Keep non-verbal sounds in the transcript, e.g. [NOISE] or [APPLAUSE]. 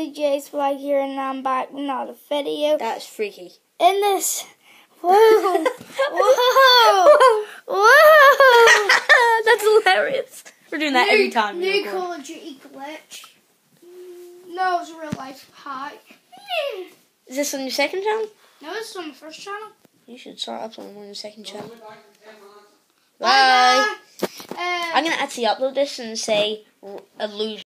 the jSwag here and I'm back with another video. That's freaky. In this, whoa, [LAUGHS] whoa, [LAUGHS] whoa. That's hilarious. We're doing that every time. we New. Call of Duty glitch. No, it's a real life hack. Is this on your second channel? No, this is on the first channel. You should start uploading on your second channel. Bye. Bye. Uh, I'm gonna actually upload this and say illusion.